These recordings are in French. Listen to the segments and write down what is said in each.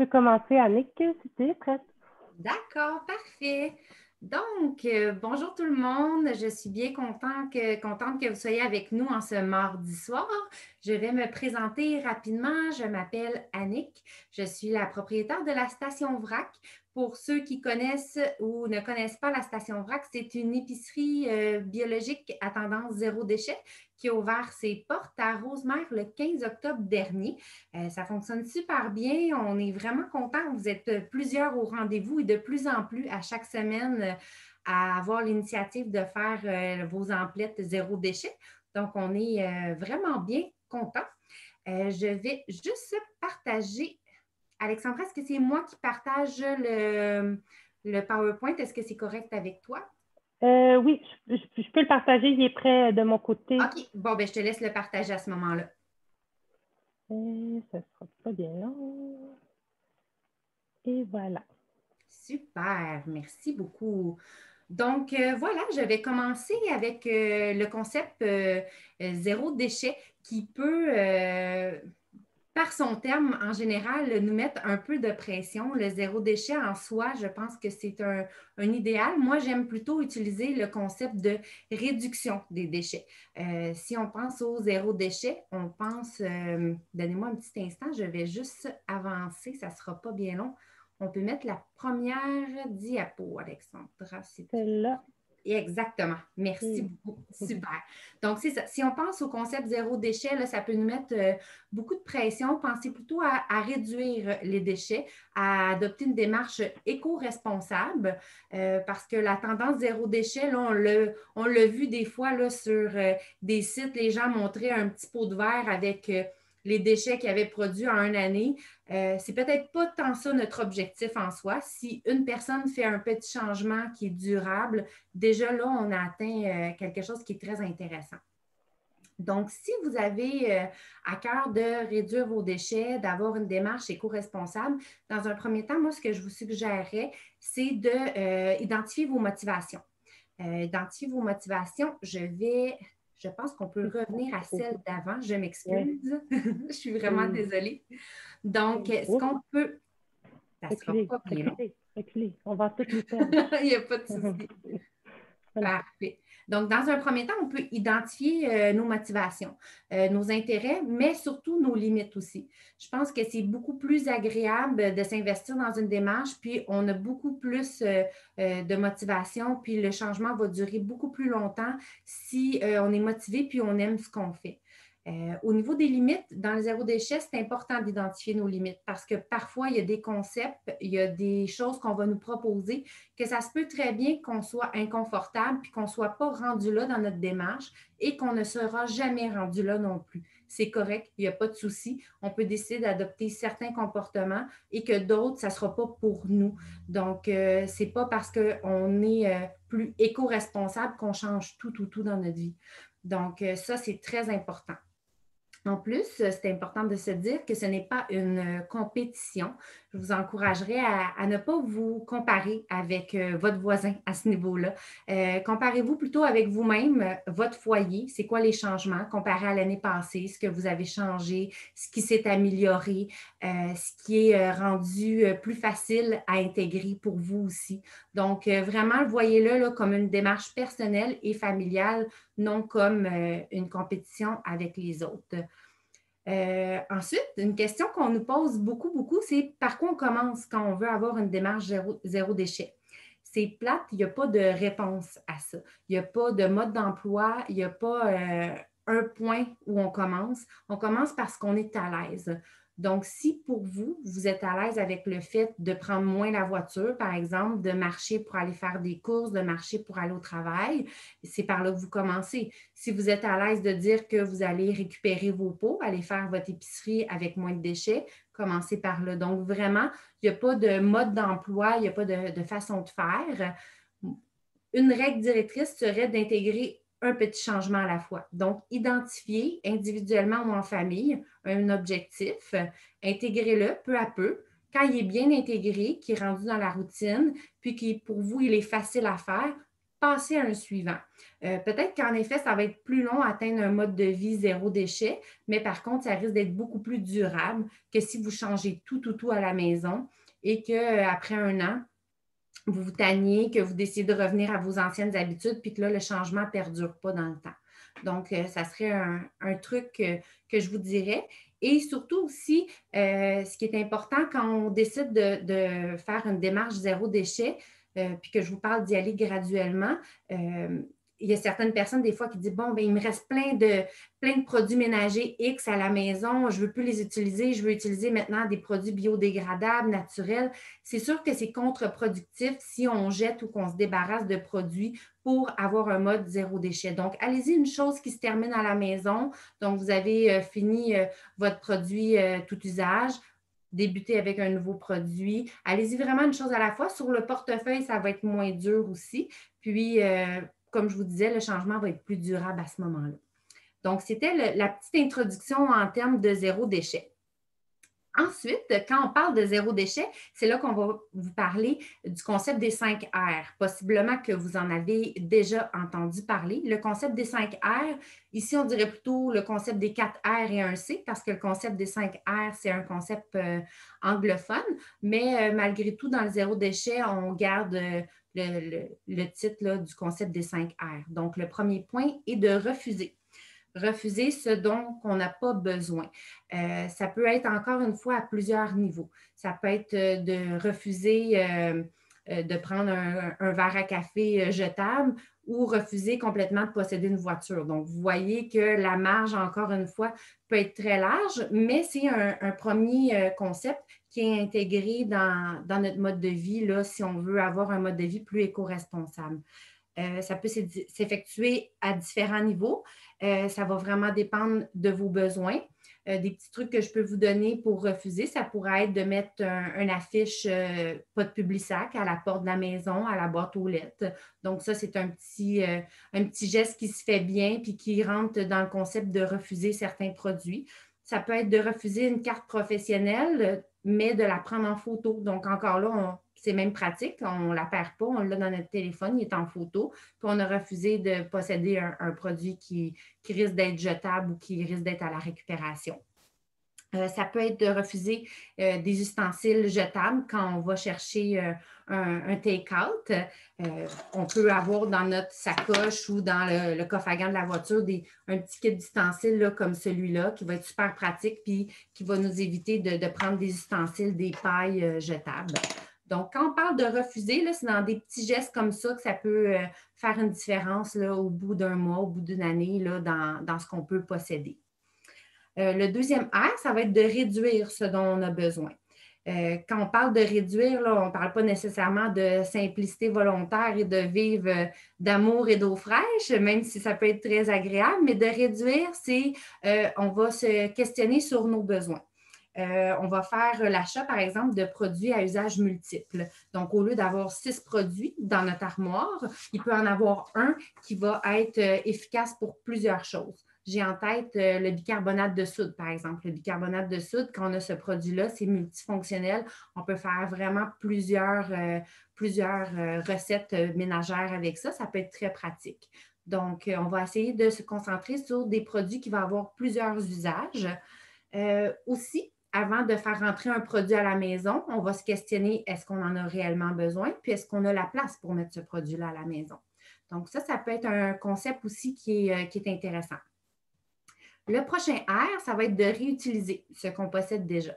peux commencer, Annick, si tu es prête. D'accord, parfait. Donc, euh, bonjour tout le monde. Je suis bien contente que, contente que vous soyez avec nous en ce mardi soir. Je vais me présenter rapidement. Je m'appelle Annick. Je suis la propriétaire de la station VRAC. Pour ceux qui connaissent ou ne connaissent pas la station VRAC, c'est une épicerie euh, biologique à tendance zéro déchet qui a ouvert ses portes à Rosemère le 15 octobre dernier. Euh, ça fonctionne super bien. On est vraiment contents. Vous êtes plusieurs au rendez-vous et de plus en plus à chaque semaine euh, à avoir l'initiative de faire vos emplettes zéro déchet. Donc, on est vraiment bien contents. je vais juste partager Alexandra, est-ce que c'est moi qui partage le, PowerPoint? Est-ce que c'est correct avec toi? Euh, oui, je, peux le partager. Il est prêt de mon côté. OK. Bon, ben, je te laisse le partager à ce moment-là. Euh, ça sera pas bien long. Et voilà. Super. Merci beaucoup. Donc, euh, voilà, je vais commencer avec le concept zéro déchet qui peut par son terme, en général, nous mettre un peu de pression. Le zéro déchet en soi, je pense que c'est un, idéal. Moi, j'aime plutôt utiliser le concept de réduction des déchets. Euh, si on pense au zéro déchet, on pense, euh, donnez-moi un petit instant, je vais juste avancer, ça ne sera pas bien long. On peut mettre la première diapo, Alexandra. Celle-là. Exactement. Merci beaucoup. Super. Donc, c'est ça. Si on pense au concept zéro déchet, ça peut nous mettre euh, beaucoup de pression. Pensez plutôt à, réduire les déchets, à adopter une démarche éco-responsable, euh, parce que la tendance zéro déchet, là, on l'a vu des fois là, sur euh, des sites, les gens montraient un petit pot de verre avec les déchets qu'ils avaient produits en une année. Euh, c'est peut-être pas tant ça notre objectif en soi. Si une personne fait un petit changement qui est durable, déjà là, on a atteint euh, quelque chose qui est très intéressant. Donc, si vous avez euh, à cœur de réduire vos déchets, d'avoir une démarche éco-responsable, dans un premier temps, moi, ce que je vous suggérerais, c'est d'identifier vos motivations. identifier vos motivations, je vais je pense qu'on peut revenir à celle d'avant. Je m'excuse. je suis vraiment désolée. Donc, est-ce qu'on peut. Ça sera pas On va tout le temps. Il n'y a pas de souci. Parfait. Donc, dans un premier temps, on peut identifier euh, nos motivations, euh, nos intérêts, mais surtout nos limites aussi. Je pense que c'est beaucoup plus agréable de s'investir dans une démarche, puis on a beaucoup plus euh, de motivation, puis le changement va durer beaucoup plus longtemps si on est motivé, puis on aime ce qu'on fait. Euh, au niveau des limites, dans le zéro déchet, c'est important d'identifier nos limites parce que parfois, il y a des concepts, il y a des choses qu'on va nous proposer que ça se peut très bien qu'on soit inconfortable puis qu'on ne soit pas rendu là dans notre démarche et qu'on ne sera jamais rendu là non plus. C'est correct, il n'y a pas de souci. On peut décider d'adopter certains comportements et que d'autres, ça ne sera pas pour nous. Donc, euh, ce n'est pas parce qu'on est euh, plus éco-responsable qu'on change tout, tout, tout dans notre vie. Donc, ça, c'est très important. En plus, c'est important de se dire que ce n'est pas une compétition. Je vous encouragerais à, ne pas vous comparer avec euh, votre voisin à ce niveau-là. Euh, comparez-vous plutôt avec vous-même, euh, votre foyer, c'est quoi les changements comparé à l'année passée, ce que vous avez changé, ce qui s'est amélioré, ce qui est rendu plus facile à intégrer pour vous aussi. Donc, vraiment, voyez-le là, comme une démarche personnelle et familiale, non comme une compétition avec les autres. Euh, ensuite, une question qu'on nous pose beaucoup, beaucoup, c'est par quoi on commence quand on veut avoir une démarche zéro, déchet? C'est plate, il n'y a pas de réponse à ça. Il n'y a pas de mode d'emploi, il n'y a pas euh, un point où on commence. On commence parce qu'on est à l'aise. Donc, si pour vous, vous êtes à l'aise avec le fait de prendre moins la voiture, par exemple, de marcher pour aller faire des courses, de marcher pour aller au travail, c'est par là que vous commencez. Si vous êtes à l'aise de dire que vous allez récupérer vos pots, aller faire votre épicerie avec moins de déchets, commencez par là. Donc, vraiment, il n'y a pas de mode d'emploi, il n'y a pas de, façon de faire. Une règle directrice serait d'intégrer un petit changement à la fois. Donc, identifier individuellement ou en famille un objectif, intégrez-le peu à peu. Quand il est bien intégré, qui est rendu dans la routine, puis qui pour vous, il est facile à faire, passer à un suivant. Euh, peut-être qu'en effet, ça va être plus long à atteindre un mode de vie zéro déchet, mais par contre, ça risque d'être beaucoup plus durable que si vous changez tout, tout, tout à la maison et qu'après un an, vous vous tanniez, que vous décidez de revenir à vos anciennes habitudes, puis que là, le changement ne perdure pas dans le temps. Donc, euh, ça serait un, truc que, je vous dirais. Et surtout aussi, euh, ce qui est important quand on décide de, faire une démarche zéro déchet, euh, puis que je vous parle d'y aller graduellement, il y a certaines personnes, des fois, qui disent Bon, ben, il me reste plein de, plein de produits ménagers X à la maison, je ne veux plus les utiliser, je veux utiliser maintenant des produits biodégradables, naturels. C'est sûr que c'est contre-productif si on jette ou qu'on se débarrasse de produits pour avoir un mode zéro déchet. Donc, allez-y, une chose qui se termine à la maison. Donc, vous avez euh, fini euh, votre produit euh, tout usage débuter avec un nouveau produit. Allez-y vraiment une chose à la fois. Sur le portefeuille, ça va être moins dur aussi. Puis, comme je vous disais, le changement va être plus durable à ce moment-là. Donc, c'était la petite introduction en termes de zéro déchet. Ensuite, quand on parle de zéro déchet, c'est là qu'on va vous parler du concept des 5 R. Possiblement que vous en avez déjà entendu parler. Le concept des 5 R, ici, on dirait plutôt le concept des 4 R et un C, parce que le concept des 5 R, c'est un concept euh, anglophone. Mais euh, malgré tout, dans le zéro déchet, on garde euh, le, titre du concept des 5 R. Donc, le premier point est de refuser. Refuser ce dont on n'a pas besoin. Euh, ça peut être encore une fois à plusieurs niveaux. Ça peut être euh, de refuser euh, de prendre un, verre à café jetable ou refuser complètement de posséder une voiture. Donc, vous voyez que la marge, encore une fois, peut être très large, mais c'est un, premier concept qui est intégré dans, notre mode de vie, là, si on veut avoir un mode de vie plus éco-responsable. Euh, ça peut s'effectuer à différents niveaux. Euh, ça va vraiment dépendre de vos besoins. Euh, des petits trucs que je peux vous donner pour refuser, ça pourrait être de mettre un, affiche pas de public sac à la porte de la maison, à la boîte aux lettres. Donc, ça, c'est un petit, un petit geste qui se fait bien puis qui rentre dans le concept de refuser certains produits. Ça peut être de refuser une carte professionnelle mais de la prendre en photo. Donc, encore là, c'est même pratique. On ne la perd pas, on l'a dans notre téléphone, il est en photo. Puis on a refusé de posséder un, produit qui, risque d'être jetable ou qui risque d'être à la récupération. Euh, ça peut être de refuser euh, des ustensiles jetables quand on va chercher euh, un, take-out. on peut avoir dans notre sacoche ou dans le, coffre à gants de la voiture un petit kit d'ustensiles comme celui-là qui va être super pratique puis qui va nous éviter de, prendre des ustensiles, des pailles jetables. Donc, quand on parle de refuser, c'est dans des petits gestes comme ça que ça peut faire une différence au bout d'un mois, au bout d'une année dans, ce qu'on peut posséder. Euh, le deuxième R, ça va être de réduire ce dont on a besoin. Euh, quand on parle de réduire, on ne parle pas nécessairement de simplicité volontaire et de vivre euh, d'amour et d'eau fraîche, même si ça peut être très agréable, mais de réduire, c'est on va se questionner sur nos besoins. On va faire l'achat, par exemple, de produits à usage multiple. Donc, au lieu d'avoir six produits dans notre armoire, il peut en avoir un qui va être efficace pour plusieurs choses. J'ai en tête euh, le bicarbonate de soude, par exemple. Le bicarbonate de soude, quand on a ce produit-là, c'est multifonctionnel. On peut faire vraiment plusieurs, euh, euh, recettes ménagères avec ça. Ça peut être très pratique. Donc, on va essayer de se concentrer sur des produits qui vont avoir plusieurs usages. aussi, avant de faire rentrer un produit à la maison, on va se questionner est-ce qu'on en a réellement besoin, puis est-ce qu'on a la place pour mettre ce produit-là à la maison? Donc, ça, ça peut être un concept aussi qui est, qui est intéressant. Le prochain R, ça va être de réutiliser ce qu'on possède déjà.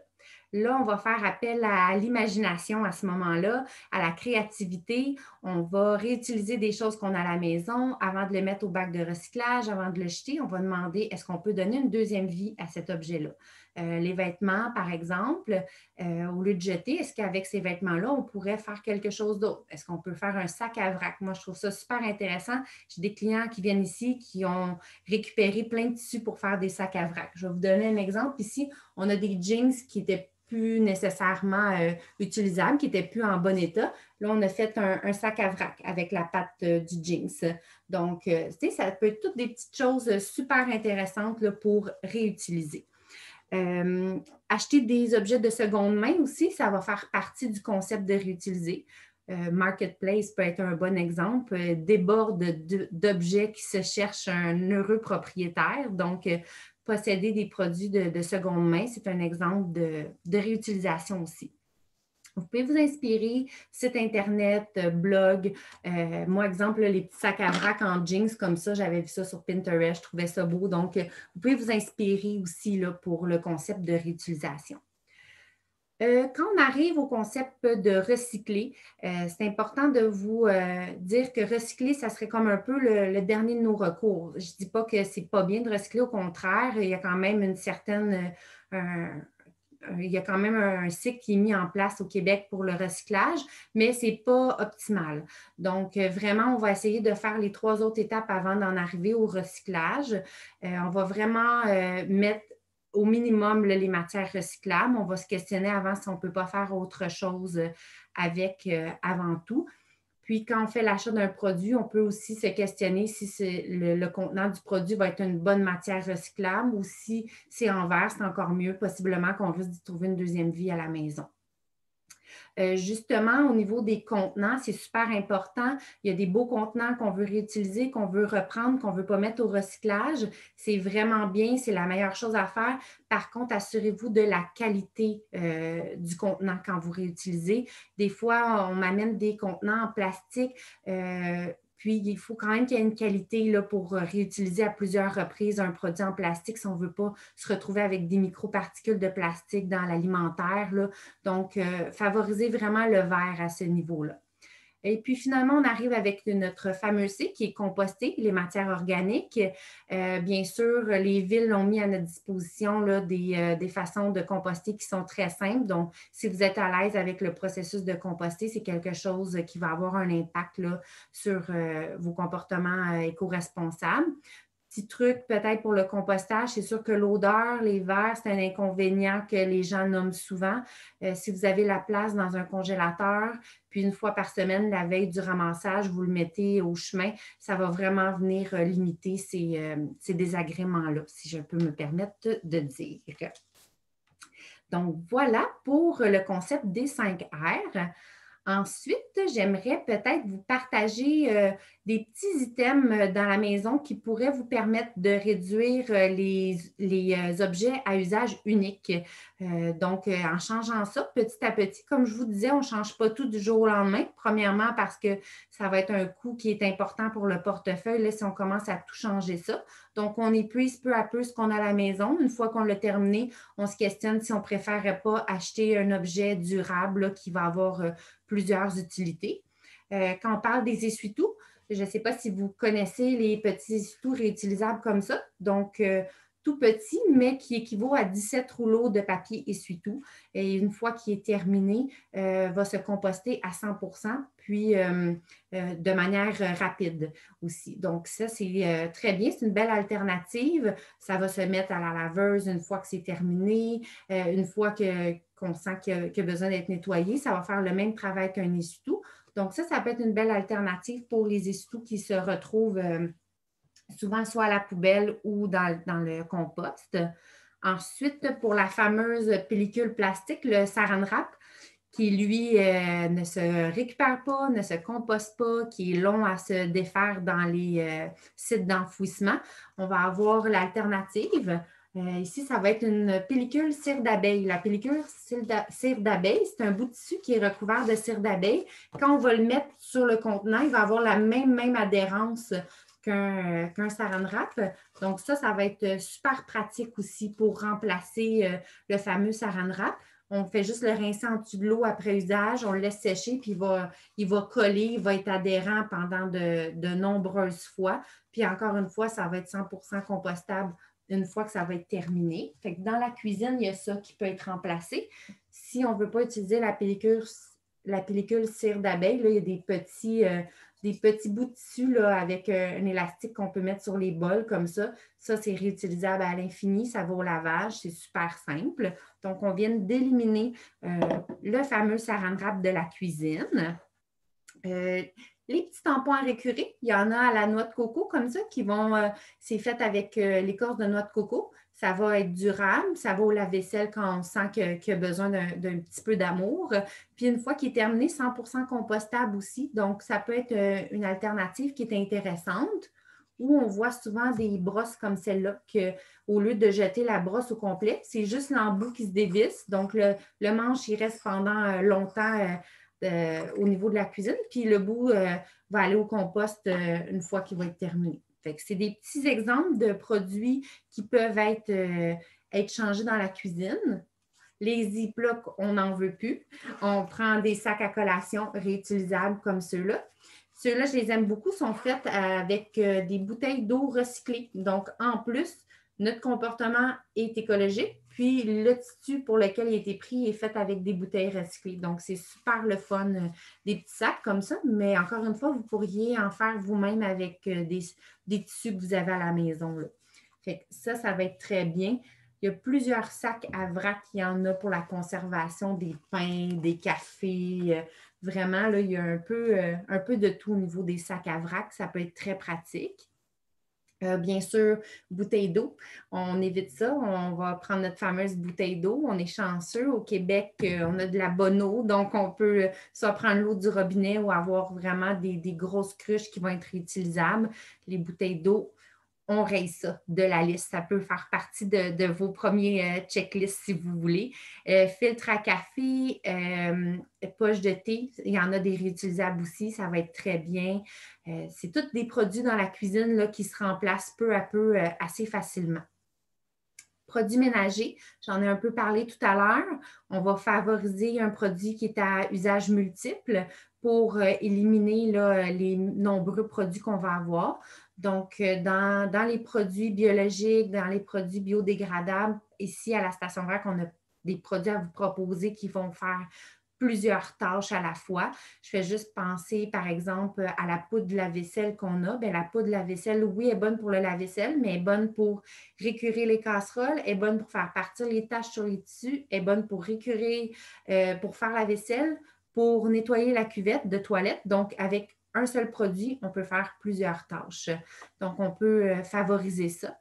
Là, on va faire appel à l'imagination à ce moment-là, à la créativité. On va réutiliser des choses qu'on a à la maison avant de les mettre au bac de recyclage, avant de le jeter. On va demander est-ce qu'on peut donner une deuxième vie à cet objet-là? Euh, les vêtements, par exemple, euh, au lieu de jeter, est-ce qu'avec ces vêtements-là, on pourrait faire quelque chose d'autre? Est-ce qu'on peut faire un sac à vrac? Moi, je trouve ça super intéressant. J'ai des clients qui viennent ici qui ont récupéré plein de tissus pour faire des sacs à vrac. Je vais vous donner un exemple. Ici, on a des jeans qui étaient plus nécessairement euh, utilisables, qui n'étaient plus en bon état. Là, on a fait un, sac à vrac avec la pâte du jeans. Donc, tu sais, ça peut être toutes des petites choses super intéressantes pour réutiliser. Euh, acheter des objets de seconde main aussi, ça va faire partie du concept de réutiliser. Marketplace peut être un bon exemple, déborde d'objets qui se cherchent un heureux propriétaire. Donc, posséder des produits de, seconde main, c'est un exemple de, réutilisation aussi. Vous pouvez vous inspirer, site Internet, blog. moi, exemple, les petits sacs à vrac en jeans comme ça, j'avais vu ça sur Pinterest, je trouvais ça beau. Donc, vous pouvez vous inspirer aussi là, pour le concept de réutilisation. Euh, quand on arrive au concept de recycler, euh, c'est important de vous euh, dire que recycler, ça serait comme un peu le, dernier de nos recours. Je ne dis pas que ce n'est pas bien de recycler, au contraire, il y a quand même une certaine. il y a quand même un cycle qui est mis en place au Québec pour le recyclage, mais ce n'est pas optimal. Donc, vraiment, on va essayer de faire les trois autres étapes avant d'en arriver au recyclage. on va vraiment mettre au minimum les matières recyclables. On va se questionner avant si on ne peut pas faire autre chose avec euh, avant tout. Puis, quand on fait l'achat d'un produit, on peut aussi se questionner si le, le, contenant du produit va être une bonne matière recyclable ou si c'est en verre, c'est encore mieux, possiblement qu'on risque d'y trouver une deuxième vie à la maison. Euh, justement, au niveau des contenants, c'est super important. Il y a des beaux contenants qu'on veut réutiliser, qu'on veut reprendre, qu'on ne veut pas mettre au recyclage. C'est vraiment bien, c'est la meilleure chose à faire. Par contre, assurez-vous de la qualité euh, du contenant quand vous réutilisez. Des fois, on m'amène des contenants en plastique. Euh, puis, il faut quand même qu'il y ait une qualité là, pour euh, réutiliser à plusieurs reprises un produit en plastique si on ne veut pas se retrouver avec des microparticules de plastique dans l'alimentaire. Donc, euh, favoriser vraiment le verre à ce niveau-là. Et puis finalement, on arrive avec notre fameux C qui est composté, les matières organiques. Euh, bien sûr, les villes ont mis à notre disposition là, des, des, façons de composter qui sont très simples. Donc, si vous êtes à l'aise avec le processus de composter, c'est quelque chose qui va avoir un impact là, sur euh, vos comportements euh, éco-responsables petit truc peut-être pour le compostage, c'est sûr que l'odeur, les verres, c'est un inconvénient que les gens nomment souvent. Euh, si vous avez la place dans un congélateur, puis une fois par semaine, la veille du ramassage, vous le mettez au chemin, ça va vraiment venir euh, limiter ces, euh, ces désagréments-là, si je peux me permettre de dire. Donc voilà pour le concept des 5 R. Ensuite, j'aimerais peut-être vous partager des petits items euh, dans la maison qui pourraient vous permettre de réduire euh, les, les objets à usage unique. donc, en changeant ça petit à petit, comme je vous disais, on ne change pas tout du jour au lendemain. Premièrement, parce que ça va être un coût qui est important pour le portefeuille là, si on commence à tout changer ça. Donc, on épuise peu à peu ce qu'on a à la maison. Une fois qu'on l'a terminé, on se questionne si on ne préférerait pas acheter un objet durable qui va avoir plusieurs utilités. Euh, quand on parle des essuie-tout, je ne sais pas si vous connaissez les petits essuie-tout réutilisables comme ça. Donc, euh, tout petit, mais qui équivaut à 17 rouleaux de papier essuie-tout. Et une fois qu'il est terminé, euh, va se composter à 100% puis de manière rapide aussi. Donc, ça, c'est très bien. C'est une belle alternative. Ça va se mettre à la laveuse une fois que c'est terminé, une fois qu'on sent qu'il a, besoin d'être nettoyé, ça va faire le même travail qu'un essuie-tout. Donc, ça, ça peut être une belle alternative pour les essuie-tout qui se retrouvent euh, souvent soit à la poubelle ou dans, le compost. Ensuite, pour la fameuse pellicule plastique, le saran wrap, qui lui euh, ne se récupère pas, ne se composte pas, qui est long à se défaire dans les euh, sites d'enfouissement, on va avoir l'alternative. Euh, ici, ça va être une pellicule cire d'abeille. La pellicule cire d'abeille, c'est un bout de tissu qui est recouvert de cire d'abeille. Quand on va le mettre sur le contenant, il va avoir la même, adhérence qu'un saran wrap. Donc, ça, ça va être super pratique aussi pour remplacer euh, le fameux saran wrap. On fait juste le rincer en dessous de l'eau après usage, on le laisse sécher, puis il va, coller, il va être adhérent pendant de nombreuses fois. Puis encore une fois, ça va être 100% compostable une fois que ça va être terminé. Fait dans la cuisine, il y a ça qui peut être remplacé. Si on ne veut pas utiliser la pellicule, cire d'abeille, il y a des petits, euh, des bouts de tissu avec euh, un élastique qu'on peut mettre sur les bols comme ça. Ça, c'est réutilisable à l'infini, ça va au lavage, c'est super simple. Donc, on vient d'éliminer euh, le fameux saran wrap de la cuisine. Les petits tampons à récurer, il y en a à la noix de coco comme ça qui vont, euh, c'est fait avec euh, l'écorce de noix de coco. ça va être durable, ça va au lave-vaisselle quand on sent qu'il y a besoin d'un petit peu d'amour. Puis une fois qu'il est terminé, 100% compostable aussi. Donc, ça peut être euh, une alternative qui est intéressante où on voit souvent des brosses comme celle-là, qu'au lieu de jeter la brosse au complet, c'est juste l'embout qui se dévisse. Donc, le, manche, il reste pendant longtemps euh, au niveau de la cuisine, puis le bout va aller au compost une fois qu'il va être terminé c'est des petits exemples de produits qui peuvent être, euh, changés dans la cuisine. Les Ziplocs, on n'en veut plus. On prend des sacs à collation réutilisables comme ceux-là. Ceux-là, je les aime beaucoup, sont faits avec euh, des bouteilles d'eau recyclées. Donc, en plus, notre comportement est écologique, puis le tissu pour lequel il a été pris est fait avec des bouteilles recyclées. Donc, c'est super le fun, euh, des petits sacs comme ça, mais encore une fois, vous pourriez en faire vous-même avec euh, des, tissus que vous avez à la maison. ça, ça va être très bien. Il y a plusieurs sacs à vrac. Il y en a pour la conservation des pains, des cafés. Euh, vraiment, là, il y a un peu, un peu de tout au niveau des sacs à vrac. Ça peut être très pratique. Euh, bien sûr, bouteille d'eau. On évite ça. On va prendre notre fameuse bouteille d'eau. On est chanceux. Au Québec, euh, on a de la bonne eau. Donc, on peut soit prendre l'eau du robinet ou avoir vraiment des, des, grosses cruches qui vont être réutilisables. Les bouteilles d'eau, on raye ça de la liste. Ça peut faire partie de, vos premiers euh, checklists si vous voulez. Euh, filtre à café, euh, poche de thé, il y en a des réutilisables aussi, ça va être très bien. c'est tous des produits dans la cuisine qui se remplacent peu à peu assez facilement. Produits ménagers, j'en ai un peu parlé tout à l'heure. On va favoriser un produit qui est à usage multiple pour éliminer les nombreux produits qu'on va avoir. Donc, euh, dans, les produits biologiques, dans les produits biodégradables, ici à la station VRAC, on a des produits à vous proposer qui vont faire plusieurs tâches à la fois. Je fais juste penser, par exemple, à la poudre de la vaisselle qu'on a. Bien, la poudre de la vaisselle, oui, est bonne pour le lave-vaisselle, mais est bonne pour récurer les casseroles, est bonne pour faire partir les taches sur les tissus, est bonne pour récurer, euh, pour faire la vaisselle, pour nettoyer la cuvette de toilette. Donc, avec un seul produit, on peut faire plusieurs tâches. Donc, on peut euh, favoriser ça.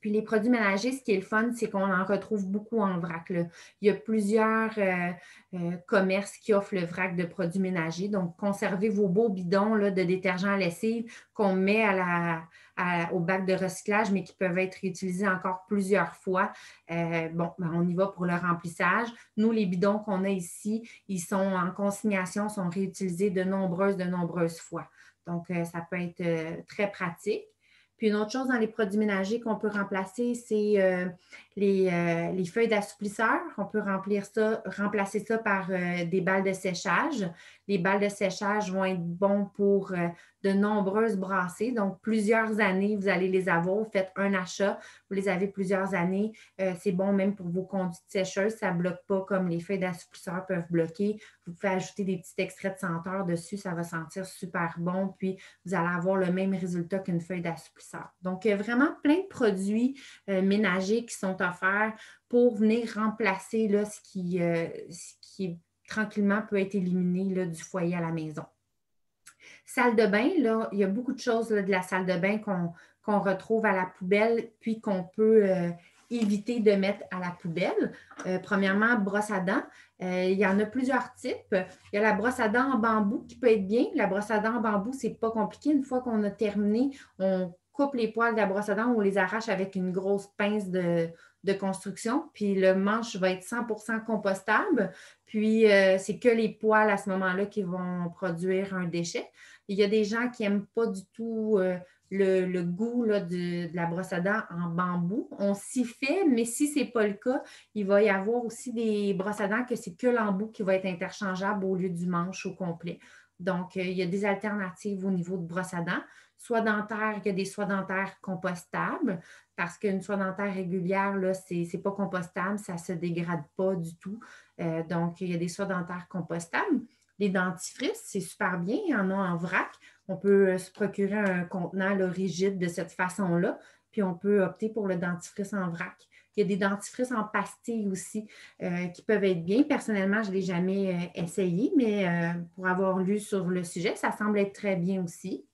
Puis les produits ménagers, ce qui est le fun, c'est qu'on en retrouve beaucoup en vrac. Il y a plusieurs euh, euh, commerces qui offrent le vrac de produits ménagers. Donc, conservez vos beaux bidons de détergent à lessive qu'on met au bac de recyclage, mais qui peuvent être réutilisés encore plusieurs fois. Euh, bon, ben, on y va pour le remplissage. Nous, les bidons qu'on a ici, ils sont en consignation, sont réutilisés de nombreuses, de nombreuses fois. Donc, ça peut être très pratique. Puis une autre chose dans les produits ménagers qu'on peut remplacer, c'est euh, euh, les, feuilles d'assouplisseur. On peut remplir ça, remplacer ça par euh, des balles de séchage. Les balles de séchage vont être bons pour de nombreuses brassées. Donc, plusieurs années, vous allez les avoir. Vous faites un achat, vous les avez plusieurs années. c'est bon même pour vos conduites sécheuses. Ça ne bloque pas comme les feuilles d'assouplisseur peuvent bloquer. Vous pouvez ajouter des petits extraits de senteur dessus. Ça va sentir super bon. Puis, vous allez avoir le même résultat qu'une feuille d'assouplisseur. Donc, il y a vraiment plein de produits ménagers qui sont faire pour venir remplacer là, ce, qui, euh, ce qui tranquillement peut être éliminé là, du foyer à la maison. Salle de bain, là, il y a beaucoup de choses de la salle de bain qu'on retrouve à la poubelle, puis qu'on peut euh, éviter de mettre à la poubelle. Euh, premièrement, brosse à dents. il y en a plusieurs types. Il y a la brosse à dents en bambou qui peut être bien. La brosse à dents en bambou, c'est pas compliqué. Une fois qu'on a terminé, on coupe les poils de la brosse à dents, on les arrache avec une grosse pince de, de construction, puis le manche va être 100% compostable, puis euh, c'est que les poils à ce moment-là qui vont produire un déchet. Il y a des gens qui n'aiment pas du tout euh, le, goût de, la brosse à dents en bambou. On s'y fait, mais si ce n'est pas le cas, il va y avoir aussi des brosses à dents que c'est que l'embout qui va être interchangeable au lieu du manche au complet. Donc, euh, il y a des alternatives au niveau de brosse à dents. Soie dentaire, a des soies dentaires compostables parce qu'une soie dentaire régulière, ce n'est pas compostable, ça se dégrade pas du tout. Euh, donc, il y a des soies dentaires compostables. Les dentifrices, c'est super bien, il y en a en vrac. On peut euh, se procurer un contenant rigide de cette façon-là, puis on peut opter pour le dentifrice en vrac. Il y a des dentifrices en pastille aussi euh, qui peuvent être bien. Personnellement, je ne l'ai jamais essayé, mais pour avoir lu sur le sujet, ça semble être très bien aussi.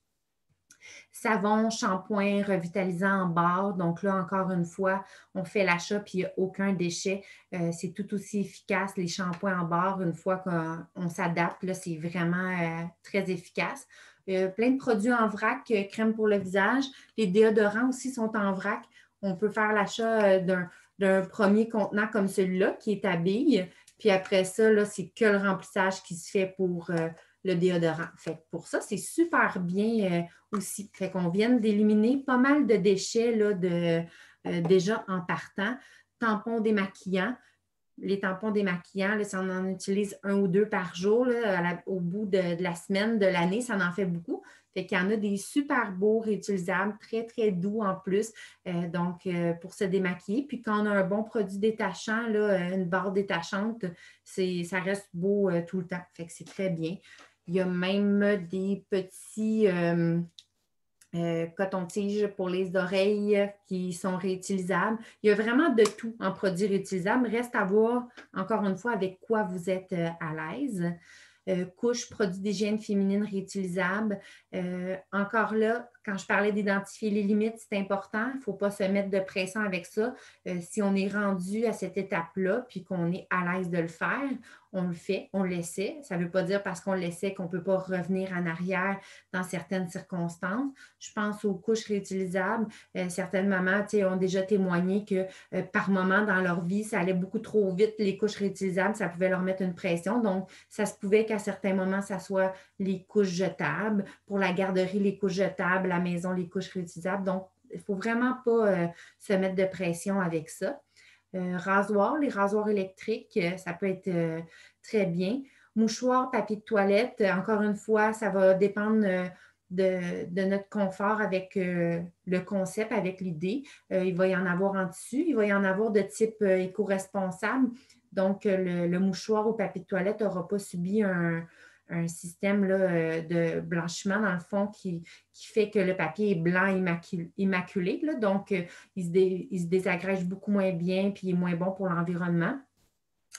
Savon, shampoing revitalisant en barre. Donc là, encore une fois, on fait l'achat puis il n'y a aucun déchet. Euh, c'est tout aussi efficace, les shampoings en barre, une fois qu'on s'adapte, là, c'est vraiment euh, très efficace. Euh, plein de produits en vrac, crème pour le visage. Les déodorants aussi sont en vrac. On peut faire l'achat d'un premier contenant comme celui-là qui est à billes. Puis après ça, c'est que le remplissage qui se fait pour le déodorant. Fait pour ça, c'est super bien euh, aussi. Fait qu'on vient d'éliminer pas mal de déchets là, de, euh, déjà en partant. Tampons démaquillants. Les tampons démaquillants, là, si on en utilise un ou deux par jour, au bout de, la semaine, de l'année, ça en fait beaucoup. Fait qu'il y en a des super beaux réutilisables, très, très doux en plus. Euh, donc, pour se démaquiller. Puis quand on a un bon produit détachant, là, une barre détachante, ça reste beau tout le temps. Fait que c'est très bien. Il y a même des petits euh, euh, coton-tiges pour les oreilles qui sont réutilisables. Il y a vraiment de tout en produits réutilisables. Reste à voir, encore une fois, avec quoi vous êtes euh, à l'aise. couches, produits d'hygiène féminine réutilisables. encore là, quand je parlais d'identifier les limites, c'est important. Il ne faut pas se mettre de pression avec ça. Euh, si on est rendu à cette étape-là, puis qu'on est à l'aise de le faire, on le fait, on l'essaie. Ça ne veut pas dire parce qu'on l'essaie qu'on ne peut pas revenir en arrière dans certaines circonstances. Je pense aux couches réutilisables. Euh, certaines mamans ont déjà témoigné que euh, par moment dans leur vie, ça allait beaucoup trop vite, les couches réutilisables, ça pouvait leur mettre une pression. Donc, ça se pouvait qu'à certains moments, ça soit les couches jetables. Pour la garderie, les couches jetables la maison les couches réutilisables. Donc, il ne faut vraiment pas euh, se mettre de pression avec ça. Euh, rasoir, les rasoirs électriques, euh, ça peut être très bien. Mouchoir, papier de toilette, encore une fois, ça va dépendre de, notre confort avec le concept, avec l'idée. il va y en avoir en tissu, il va y en avoir de type éco-responsable. Donc, le, mouchoir ou papier de toilette n'aura pas subi un, un système là, euh, de blanchiment, dans le fond, qui, fait que le papier est blanc immaculé. donc, euh, il, se désagrège beaucoup moins bien puis il est moins bon pour l'environnement.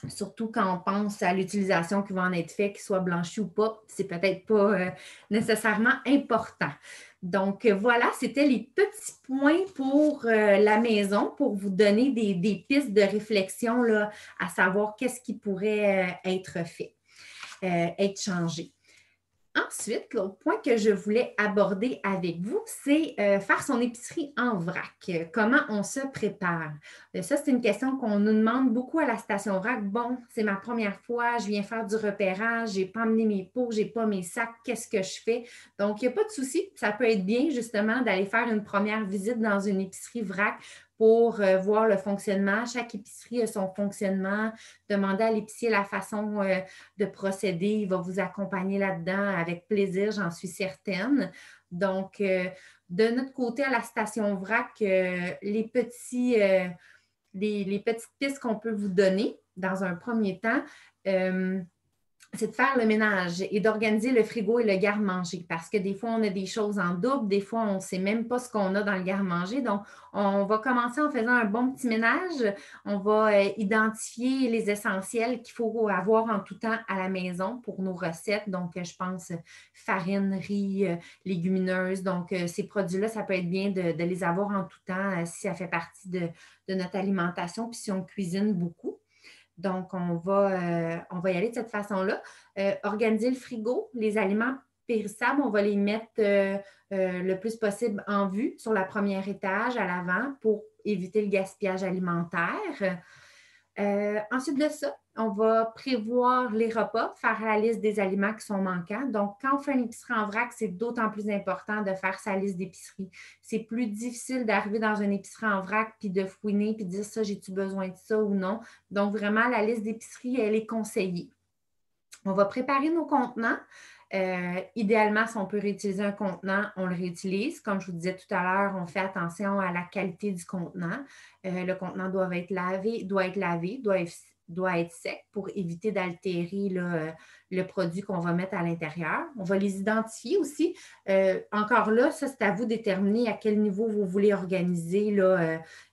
Surtout quand on pense à l'utilisation qui va en être faite, qu'il soit blanchi ou pas, c'est peut-être pas euh, nécessairement important. Donc voilà, c'était les petits points pour la maison pour vous donner des, des pistes de réflexion là, à savoir qu'est-ce qui pourrait être fait. Euh, être changé. Ensuite, l'autre point que je voulais aborder avec vous, c'est euh, faire son épicerie en vrac. Comment on se prépare? Euh, ça, c'est une question qu'on nous demande beaucoup à la station vrac. Bon, c'est ma première fois, je viens faire du repérage, je n'ai pas amené mes pots, je n'ai pas mes sacs, qu'est-ce que je fais? Donc, il n'y a pas de souci. Ça peut être bien justement d'aller faire une première visite dans une épicerie vrac pour euh, voir le fonctionnement. Chaque épicerie a son fonctionnement. Demandez à l'épicier la façon euh, de procéder. Il va vous accompagner là-dedans avec plaisir, j'en suis certaine. Donc, euh, de notre côté, à la station VRAC, les, petits, les, petites pistes qu'on peut vous donner dans un premier temps, c'est de faire le ménage et d'organiser le frigo et le garde-manger parce que des fois, on a des choses en double, des fois, on ne sait même pas ce qu'on a dans le garde-manger. Donc, on va commencer en faisant un bon petit ménage. On va euh, identifier les essentiels qu'il faut avoir en tout temps à la maison pour nos recettes. Donc, je pense farine, riz, euh, légumineuses. Donc, euh, ces produits-là, ça peut être bien de, les avoir en tout temps si ça fait partie de notre alimentation, puis si on cuisine beaucoup. Donc, on va, euh, on va y aller de cette façon-là. Euh, organiser le frigo, les aliments périssables, on va les mettre euh, le plus possible en vue sur la première étage, à l'avant, pour éviter le gaspillage alimentaire. Ensuite de ça, on va prévoir les repas, faire la liste des aliments qui sont manquants. Donc, quand on fait une épicerie en vrac, c'est d'autant plus important de faire sa liste d'épicerie. C'est plus difficile d'arriver dans une épicerie en vrac puis de fouiner puis de dire ça, j'ai-tu besoin de ça ou non? Donc, vraiment, la liste d'épicerie, elle est conseillée. On va préparer nos contenants. Euh, idéalement, si on peut réutiliser un contenant, on le réutilise. Comme je vous disais tout à l'heure, on fait attention à la qualité du contenant. Euh, le contenant doit être lavé, doit être sec pour éviter d'altérer le produit qu'on va mettre à l'intérieur. On va les identifier aussi. Euh, encore là, ça, c'est à vous de déterminer à quel niveau vous voulez organiser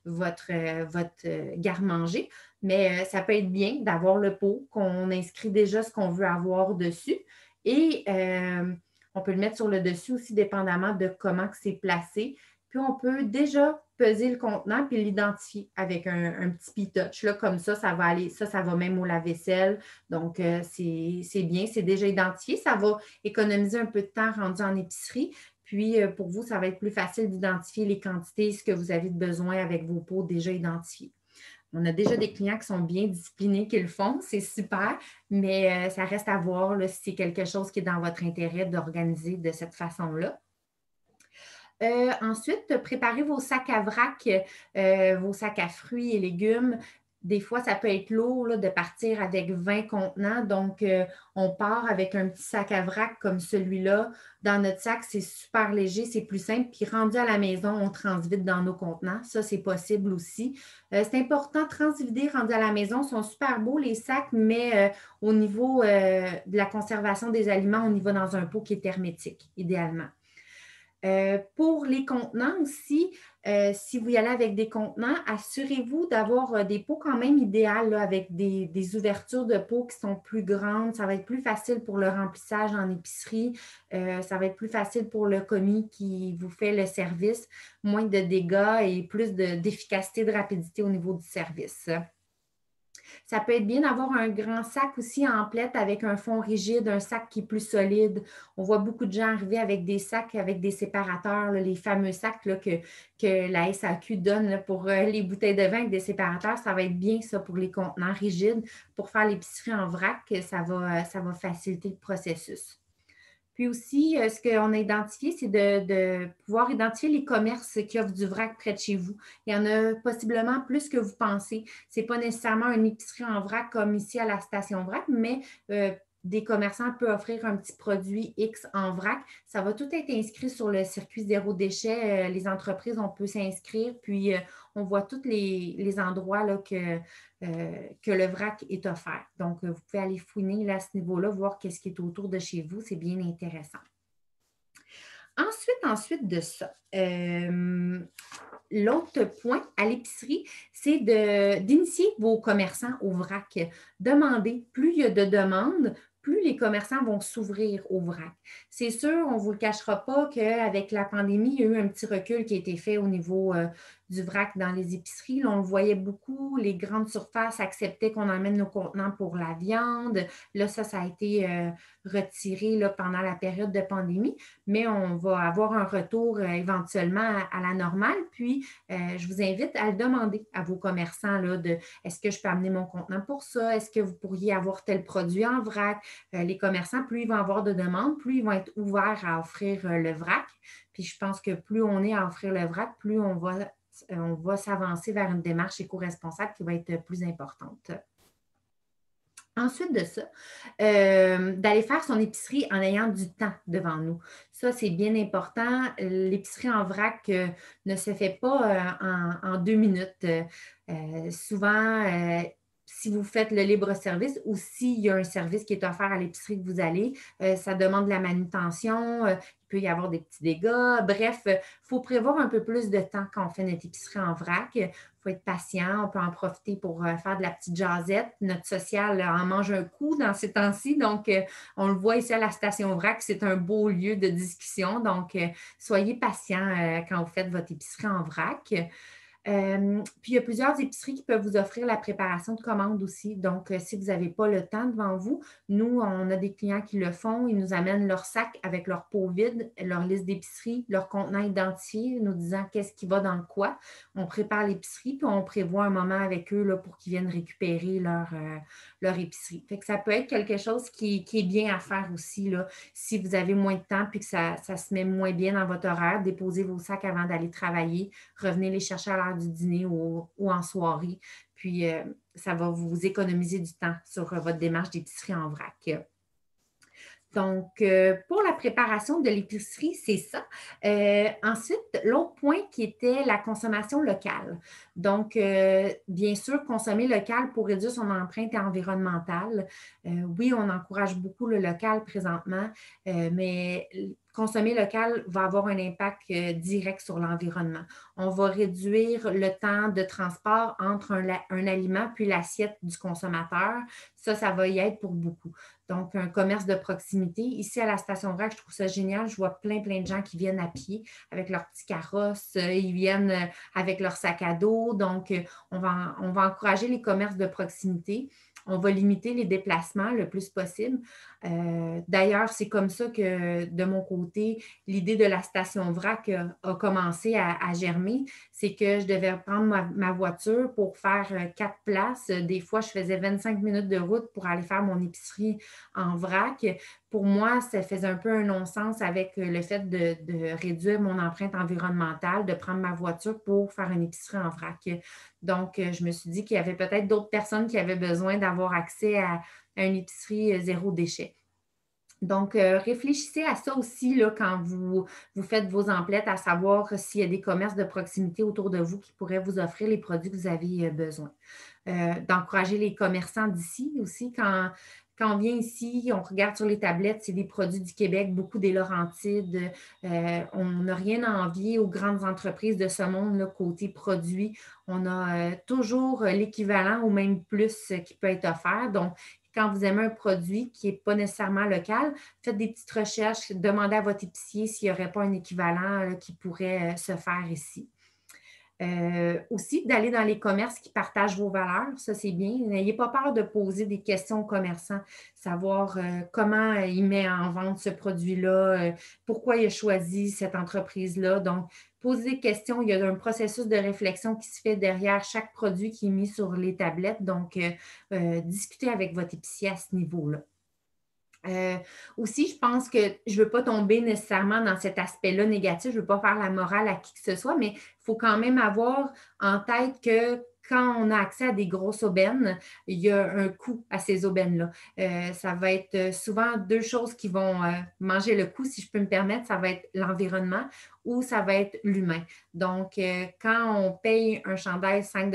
votre, votre garde-manger. Mais ça peut être bien d'avoir le pot, qu'on inscrit déjà ce qu'on veut avoir dessus. Et On peut le mettre sur le dessus aussi, dépendamment de comment c'est placé. Puis on peut déjà peser le contenant puis l'identifier avec un, petit pitouch. Là, comme ça, ça va aller, ça, ça va même au lave-vaisselle. Donc, euh, c'est bien, c'est déjà identifié. Ça va économiser un peu de temps rendu en épicerie. Puis, euh, pour vous, ça va être plus facile d'identifier les quantités, ce que vous avez de besoin avec vos pots déjà identifiés. On a déjà des clients qui sont bien disciplinés, qui le font, c'est super, mais euh, ça reste à voir si c'est quelque chose qui est dans votre intérêt d'organiser de cette façon-là. Euh, ensuite, préparez vos sacs à vrac, euh, vos sacs à fruits et légumes. Des fois, ça peut être lourd de partir avec 20 contenants. Donc, euh, on part avec un petit sac à vrac comme celui-là. Dans notre sac, c'est super léger, c'est plus simple. Puis, rendu à la maison, on transvide dans nos contenants. Ça, c'est possible aussi. c'est important, transvider rendu à la maison. Ils sont super beaux, les sacs, mais au niveau de la conservation des aliments, on y va dans un pot qui est hermétique, idéalement. Euh, pour les contenants aussi, euh, si vous y allez avec des contenants, assurez-vous d'avoir euh, des pots quand même idéales avec des, ouvertures de pots qui sont plus grandes. Ça va être plus facile pour le remplissage en épicerie. ça va être plus facile pour le commis qui vous fait le service. Moins de dégâts et plus d'efficacité, de rapidité au niveau du service. Ça peut être bien d'avoir un grand sac aussi en plette avec un fond rigide, un sac qui est plus solide. On voit beaucoup de gens arriver avec des sacs avec des séparateurs, les fameux sacs que, la SAQ donne pour euh, les bouteilles de vin avec des séparateurs. Ça va être bien ça pour les contenants rigides. Pour faire l'épicerie en vrac, ça va, ça va faciliter le processus. Puis aussi, euh, ce qu'on a identifié, c'est de, pouvoir identifier les commerces qui offrent du vrac près de chez vous. Il y en a possiblement plus que vous pensez. Ce n'est pas nécessairement une épicerie en vrac comme ici à la station vrac, mais euh, des commerçants peuvent offrir un petit produit X en vrac. Ça va tout être inscrit sur le circuit zéro déchet. Euh, les entreprises, on peut s'inscrire, puis on voit tous les, endroits là, que, que le vrac est offert. Donc, vous pouvez aller fouiner à ce niveau-là, voir qu'est-ce qui est autour de chez vous. C'est bien intéressant. Ensuite, ensuite de ça, euh, l'autre point à l'épicerie, c'est d'initier vos commerçants au vrac. Demandez, plus il y a de demandes, plus les commerçants vont s'ouvrir au vrac. C'est sûr, on ne vous le cachera pas qu'avec la pandémie, il y a eu un petit recul qui a été fait au niveau euh, du vrac dans les épiceries. on le voyait beaucoup. Les grandes surfaces acceptaient qu'on emmène nos contenants pour la viande. Là, ça, ça a été euh, retiré là, pendant la période de pandémie, mais on va avoir un retour euh, éventuellement à, la normale. Puis, euh, je vous invite à le demander à vos commerçants là, de est-ce que je peux amener mon contenant pour ça? Est-ce que vous pourriez avoir tel produit en vrac? les commerçants, plus ils vont avoir de demandes, plus ils vont être ouverts à offrir le vrac. Puis je pense que plus on est à offrir le vrac, plus on va on va s'avancer vers une démarche éco-responsable qui va être plus importante. Ensuite de ça, euh, d'aller faire son épicerie en ayant du temps devant nous. Ça, c'est bien important. L'épicerie en vrac euh, ne se fait pas en, deux minutes. souvent, si vous faites le libre service ou s'il y a un service qui est offert à l'épicerie que vous allez, ça demande de la manutention, peut y avoir des petits dégâts. Bref, il faut prévoir un peu plus de temps quand on fait notre épicerie en vrac. Il faut être patient. On peut en profiter pour euh, faire de la petite jasette. Notre social en mange un coup dans ces temps-ci. Donc, euh, on le voit ici à la station vrac. C'est un beau lieu de discussion. Donc, euh, soyez patient quand vous faites votre épicerie en vrac. Euh, puis, il y a plusieurs épiceries qui peuvent vous offrir la préparation de commandes aussi. Donc, euh, si vous n'avez pas le temps devant vous, nous, on a des clients qui le font. Ils nous amènent leur sac avec leur pot vide, leur liste d'épicerie, leur contenant identifié, nous disant qu'est-ce qui va dans quoi. On prépare l'épicerie, puis on prévoit un moment avec eux là, pour qu'ils viennent récupérer leur, euh, leur épicerie. Fait que ça peut être quelque chose qui, est bien à faire aussi. Là, si vous avez moins de temps puis que ça, ça, se met moins bien dans votre horaire, déposez vos sacs avant d'aller travailler, revenez les chercher à l'heure du dîner ou, en soirée. Puis, euh, ça va vous économiser du temps sur votre démarche d'épicerie en vrac. Donc, euh, pour la préparation de l'épicerie, c'est ça. Euh, ensuite, l'autre point qui était la consommation locale. Donc, euh, bien sûr, consommer local pour réduire son empreinte environnementale. oui, on encourage beaucoup le local présentement, mais consommer local va avoir un impact euh, direct sur l'environnement. On va réduire le temps de transport entre un, aliment puis l'assiette du consommateur. Ça, ça va y être pour beaucoup. Donc, un commerce de proximité. Ici, à la station VRAC, je trouve ça génial. Je vois plein, plein de gens qui viennent à pied avec leur petit carrosse. Euh, ils viennent euh, avec leur sac à dos. Donc, on va encourager les commerces de proximité on va limiter les déplacements le plus possible. Euh, d'ailleurs, c'est comme ça que de mon côté, l'idée de la station VRAC a, commencé à, germer. C'est que je devais prendre ma, voiture pour faire euh, quatre places. Des fois, je faisais 25 minutes de route pour aller faire mon épicerie en VRAC. Pour moi, ça faisait un peu un non-sens avec le fait de, de, réduire mon empreinte environnementale, de prendre ma voiture pour faire une épicerie en VRAC. Donc, je me suis dit qu'il y avait peut-être d'autres personnes qui avaient besoin d'avoir accès à une épicerie euh, zéro déchet. Donc, euh, réfléchissez à ça aussi là, quand vous, vous faites vos emplettes, à savoir s'il y a des commerces de proximité autour de vous qui pourraient vous offrir les produits que vous avez euh, besoin. D'encourager les commerçants d'ici aussi quand, quand on vient ici, on regarde sur les tablettes, c'est des produits du Québec, beaucoup des Laurentides. on n'a rien à envier aux grandes entreprises de ce monde, là, côté produits. On a toujours l'équivalent ou même plus qui peut être offert. Donc, quand vous aimez un produit qui n'est pas nécessairement local, faites des petites recherches, demandez à votre épicier s'il n'y aurait pas un équivalent qui pourrait euh, se faire ici. Euh, aussi, d'aller dans les commerces qui partagent vos valeurs, ça c'est bien. N'ayez pas peur de poser des questions aux commerçants, savoir euh, comment il met en vente ce produit-là, pourquoi il a choisi cette entreprise-là. Donc, poser des questions. Il y a un processus de réflexion qui se fait derrière chaque produit qui est mis sur les tablettes. Donc, euh, euh, discutez avec votre épicier à ce niveau-là. Euh, aussi, je pense que je ne veux pas tomber nécessairement dans cet aspect-là négatif, je ne veux pas faire la morale à qui que ce soit, mais il faut quand même avoir en tête que quand on a accès à des grosses aubaines, il y a un coût à ces aubaines-là. ça va être souvent deux choses qui vont manger le coût, si je peux me permettre. Ça va être l'environnement ou ça va être l'humain. Donc, euh, quand on paye un chandail 5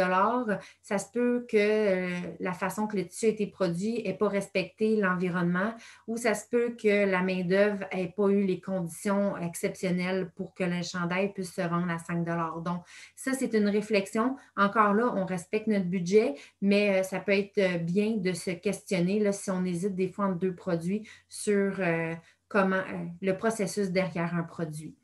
ça se peut que euh, la façon que le tissu a été produit n'ait pas respecté l'environnement ou ça se peut que la main-d'œuvre n'ait pas eu les conditions exceptionnelles pour que le chandail puisse se vendre à 5 Donc, ça, c'est une réflexion. Encore là, on respecte notre budget, mais euh, ça peut être bien de se questionner là, si on hésite des fois entre deux produits sur comment le processus derrière un produit.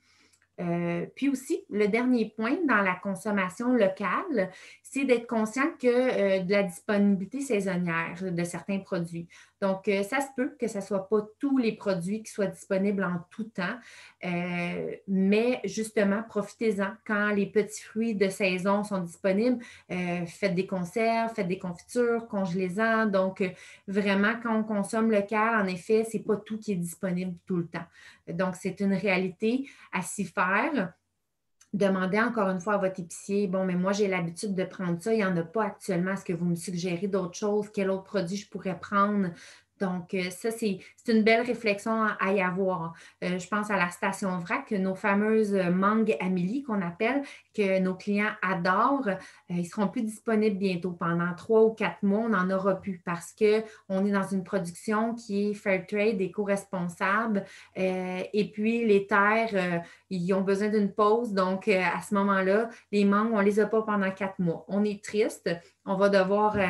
Euh, puis aussi, le dernier point dans la consommation locale, c'est d'être conscient que euh, de la disponibilité saisonnière de certains produits. Donc, euh, ça se peut que ce ne soit pas tous les produits qui soient disponibles en tout temps, euh, mais justement, profitez-en. Quand les petits fruits de saison sont disponibles, faites des conserves, faites des confitures, congelez-en. Donc, vraiment, quand on consomme local, en effet, ce n'est pas tout qui est disponible tout le temps. Donc, c'est une réalité à s'y faire demandez encore une fois à votre épicier, bon, mais moi, j'ai l'habitude de prendre ça, il n'y en a pas actuellement. Est-ce que vous me suggérez d'autres choses? Quel autre produit je pourrais prendre? Donc, euh, ça, c'est une belle réflexion à, y avoir. Euh, je pense à la station VRAC, nos fameuses mangues Amélie qu'on appelle, que nos clients adorent. Euh, ils ne seront plus disponibles bientôt. Pendant trois ou quatre mois, on n'en aura plus parce qu'on est dans une production qui est fair trade, éco-responsable. et puis, les terres, ils ont besoin d'une pause. Donc, à ce moment-là, les mangues, on ne les a pas pendant quatre mois. On est triste. On va devoir euh,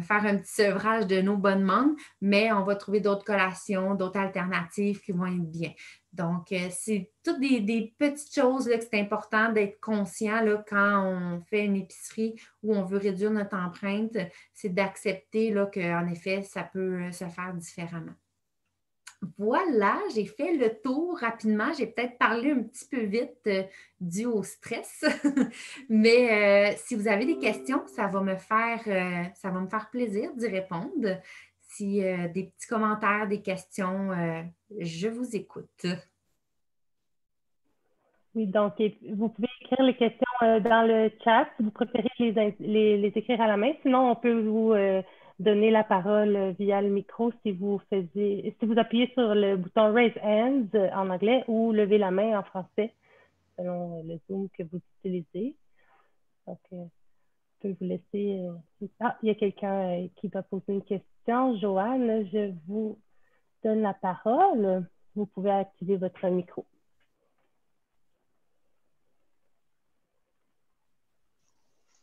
faire un petit sevrage de nos bonnes mangues, mais on va trouver d'autres collations, d'autres alternatives qui vont être bien. Donc, euh, c'est toutes des, petites choses que c'est important d'être conscient là, quand on fait une épicerie où on veut réduire notre empreinte, c'est d'accepter qu'en effet, ça peut euh, se faire différemment. Voilà, j'ai fait le tour rapidement. J'ai peut-être parlé un petit peu vite euh, dû au stress, mais euh, si vous avez des questions, ça va me faire, euh, ça va me faire plaisir d'y répondre. Si des petits commentaires, des questions, je vous écoute. Oui, donc vous pouvez écrire les questions dans le chat si vous préférez les, les, écrire à la main. Sinon, on peut vous donner la parole via le micro si vous faisiez, si vous appuyez sur le bouton Raise Hands en anglais ou lever la main en français, selon le Zoom que vous utilisez. Donc, euh, je peux vous laisser. Euh, ah, il y a quelqu'un euh, qui va poser une question. Joanne, je vous donne la parole. vous pouvez activer votre micro.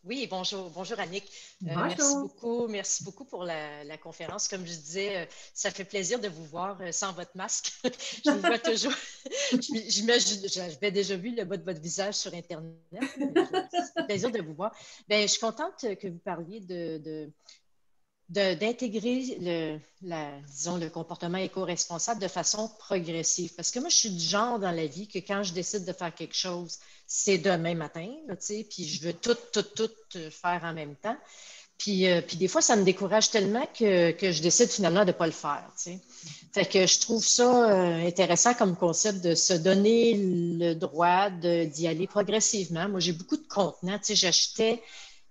Oui, bonjour, bonjour Annick. Euh, merci beaucoup, merci beaucoup pour la, conférence. Comme je disais, euh, ça fait plaisir de vous voir euh, sans votre masque. je vous vois toujours. J'imagine, j'avais déjà vu le bas de votre visage sur Internet. C'est un plaisir de vous voir. Bien, je suis contente que vous parliez de d'intégrer le, disons, le comportement éco-responsable de façon progressive. Parce que moi, je suis du genre dans la vie que quand je décide de faire quelque chose, c'est demain matin, puis je veux tout, tout, tout euh, faire en même temps. Puis, euh, puis des fois, ça me décourage tellement que, que je décide finalement de ne pas le faire. Fait que je trouve ça euh, intéressant comme concept de se donner le droit d'y aller progressivement. Moi, j'ai beaucoup de contenants. J'achetais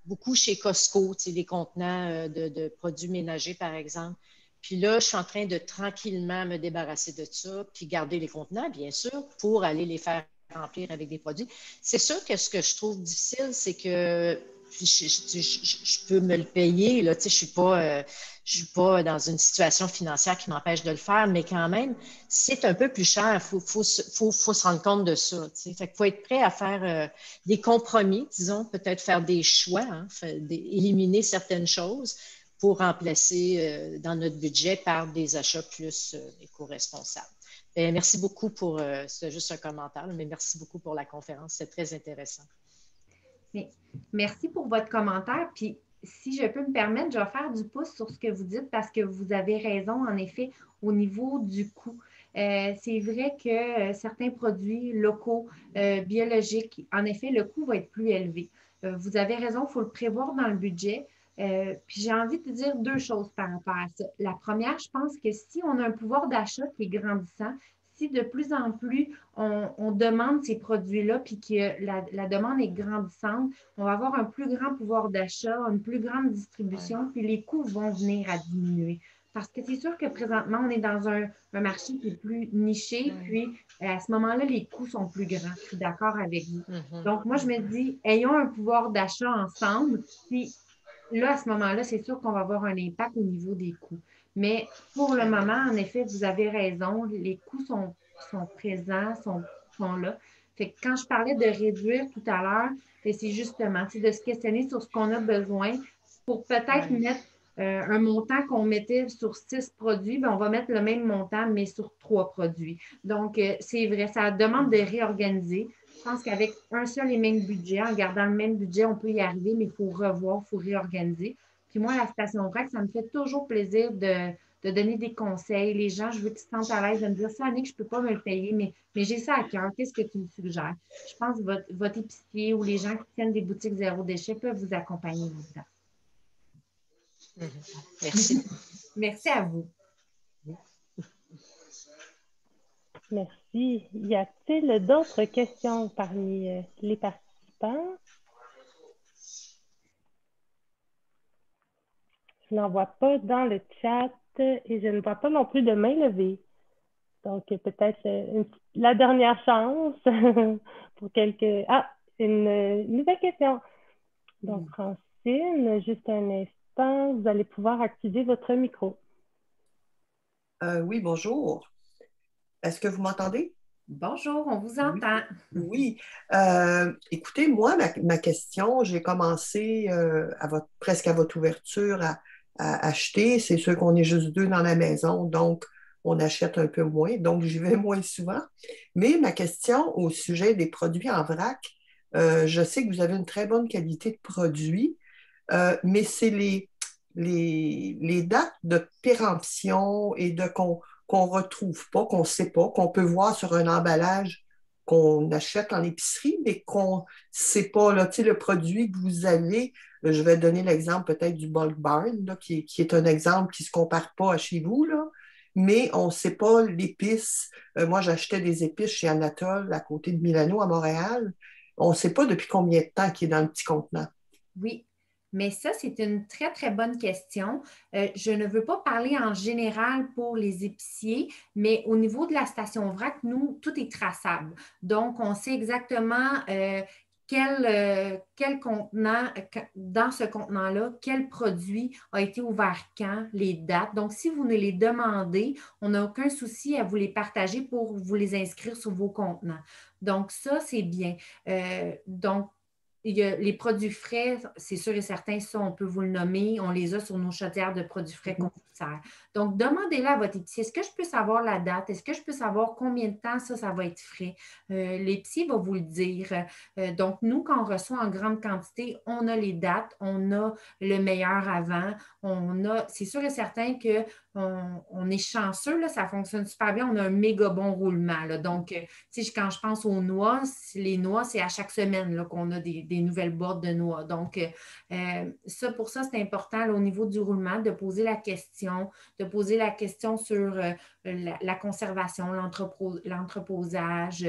beaucoup chez Costco, tu contenants euh, de, produits ménagers, par exemple. Puis là, je suis en train de tranquillement me débarrasser de ça, puis garder les contenants, bien sûr, pour aller les faire remplir avec des produits. C'est sûr que ce que je trouve difficile, c'est que je, peux me le payer. Là, je ne suis, pas, euh, je suis pas dans une situation financière qui m'empêche de le faire, mais quand même, c'est un peu plus cher. Il faut, faut, faut, se rendre compte de ça. Fait faut être prêt à faire euh, des compromis, disons, peut-être faire des choix, hein, éliminer certaines choses pour remplacer euh, dans notre budget par des achats plus éco-responsables. Ben, merci beaucoup pour, c'est juste un commentaire, mais merci beaucoup pour la conférence. C'est très intéressant merci pour votre commentaire. Puis, si je peux me permettre, je vais faire du pouce sur ce que vous dites parce que vous avez raison, en effet, au niveau du coût. Euh, c'est vrai que euh, certains produits locaux, euh, biologiques, en effet, le coût va être plus élevé. vous avez raison, il faut le prévoir dans le budget. puis j'ai envie de dire deux choses par rapport à ça. La première, je pense que si on a un pouvoir d'achat qui est grandissant, si de plus en plus on, demande ces produits-là, puis que la, demande est grandissante, on va avoir un plus grand pouvoir d'achat, une plus grande distribution, puis les coûts vont venir à diminuer. Parce que c'est sûr que présentement, on est dans un, marché qui est plus niché, puis euh, à ce moment-là, les coûts sont plus grands. Je suis d'accord avec vous. Mm-hmm. Donc, moi, je me dis, ayons un pouvoir d'achat ensemble, puis là, à ce moment-là, c'est sûr qu'on va avoir un impact au niveau des coûts. Mais pour le moment, en effet, vous avez raison, les coûts sont, sont présents, sont, sont là. Fait que quand je parlais de réduire tout à l'heure, ben, c'est justement de se questionner sur ce qu'on a besoin pour peut-être mettre euh, un montant qu'on mettait sur six produits, ben, on va mettre le même montant, mais sur trois produits. Donc, euh, c'est vrai, ça demande de réorganiser. Je pense qu'avec un seul et même budget, en gardant le même budget, on peut y arriver, mais il faut revoir, il faut réorganiser. Puis moi, la station vrac, ça me fait toujours plaisir de, donner des conseils. Les gens, je veux qu'ils se sentent à l'aise de me dire ça, Annick, je ne peux pas me le payer, mais, mais j'ai ça à cœur. Qu'est-ce que tu me suggères? Je pense que votre, votre épicier ou les gens qui tiennent des boutiques zéro déchet peuvent vous accompagner là-dedans. Mm-hmm. Merci. Merci à vous. Merci. Y a-t-il d'autres questions parmi euh, les participants? N'en vois pas dans le chat et je ne vois pas non plus de main levée. Donc, peut-être euh, la dernière chance pour quelques. Ah, une, nouvelle question. Donc, Francine, juste un instant, vous allez pouvoir activer votre micro. Euh, oui, bonjour. Est-ce que vous m'entendez? Bonjour, on vous entend. Oui. Euh, écoutez, moi, ma, question, j'ai commencé à votre, presque à votre ouverture à, à acheter. C'est sûr qu'on est juste deux dans la maison, donc on achète un peu moins, donc j'y vais moins souvent. Mais ma question au sujet des produits en vrac, euh, je sais que vous avez une très bonne qualité de produits, euh, mais c'est les, les, dates de péremption et de qu'on ne retrouve pas, qu'on ne sait pas, qu'on peut voir sur un emballage qu'on achète en épicerie, mais qu'on ne sait pas, là, le produit que vous avez, je vais donner l'exemple peut-être du bulk barn, qui, est un exemple qui ne se compare pas à chez vous, mais on ne sait pas l'épice. Euh, moi, j'achetais des épices chez Anatole, à côté de Milano, à Montréal. On ne sait pas depuis combien de temps qu'il est dans le petit contenant. Oui, mais ça, c'est une très, très bonne question. Euh, je ne veux pas parler en général pour les épiciers, mais au niveau de la station VRAC, nous, tout est traçable. Donc, on sait exactement euh, quel, euh, quel contenant, dans ce contenant-là, quel produit a été ouvert quand, les dates. Donc, si vous ne les demandez, on n'a aucun souci à vous les partager pour vous les inscrire sur vos contenants. Donc, ça, c'est bien. Euh, donc, les produits frais, c'est sûr et certain, ça, on peut vous le nommer. On les a sur nos chaudières de produits frais qu'on Donc, demandez-le à votre épicier. Est-ce que je peux savoir la date? Est-ce que je peux savoir combien de temps ça, ça va être frais? Euh, l'épicier va vous le dire. Euh, donc, nous, quand on reçoit en grande quantité, on a les dates, on a le meilleur avant. On a, c'est sûr et certain que on, est chanceux, là, ça fonctionne super bien. On a un méga bon roulement. Donc, euh, quand je pense aux noix, les noix, c'est à chaque semaine qu'on a des, nouvelles boîtes de noix. Donc, ça, pour ça, c'est important au niveau du roulement de poser la question, de poser la question sur euh, la, conservation, l'entreposage.